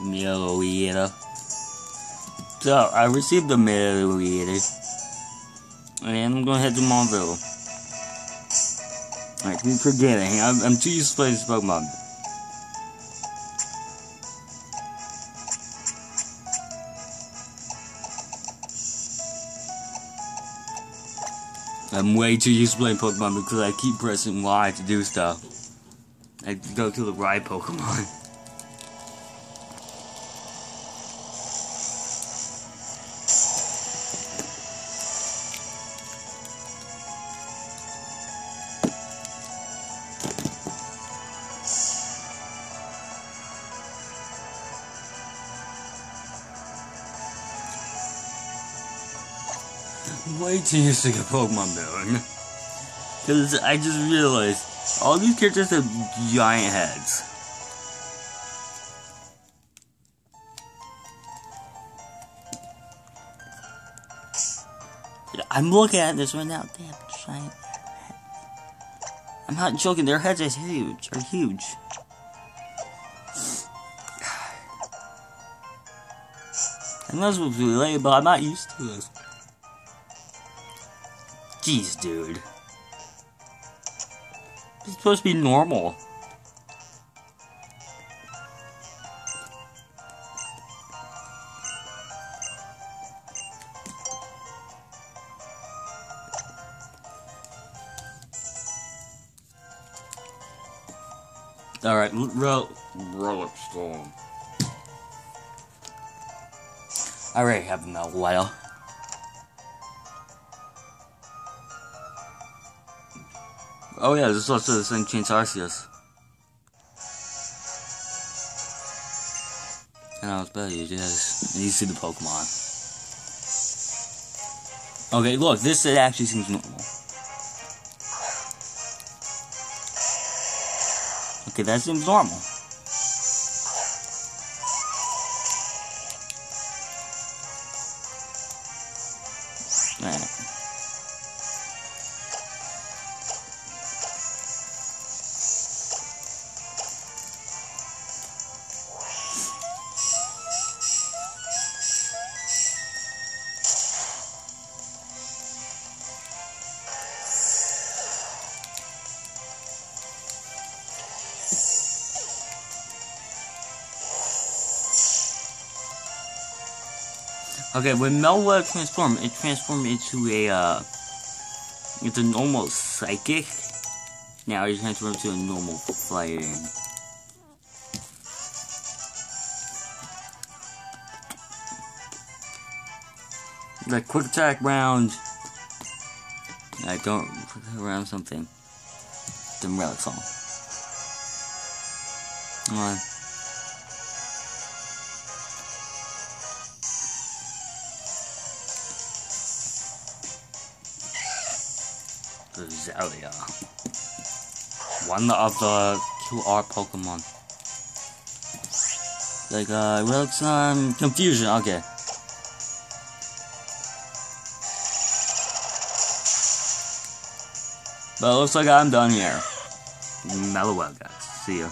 milliliter. So, I received the milliliter. And I'm gonna head to Montville. I keep forgetting. I'm, I'm too used to playing this Pokemon. I'm way too used to playing Pokemon because I keep pressing Y to do stuff. I go to the right Pokemon. way too used to get Pokemon building. Because I just realized all these characters have giant heads. I'm looking at this right now. Damn, giant head. I'm not joking. Their heads are huge. Are huge. I know this was really late, but I'm not used to this. Jeez, dude. It's supposed to be normal. Alright, roll, relic storm. I already have them out while. Oh yeah, this is also the same Chains Arceus. And I was better, you just you see the Pokemon. Okay, look, this it actually seems normal. Okay, that seems normal. Alright. Okay, when Meloetta transformed, it transformed into a, uh, it's a normal psychic. Now it transformed into a normal fighting. The quick attack round. I don't quick attack round something. The relic song. Come on. Zelia. One of the QR Pokemon. Like, uh, relics, um, confusion, okay. But it looks like I'm done here. Mellow guys. See ya.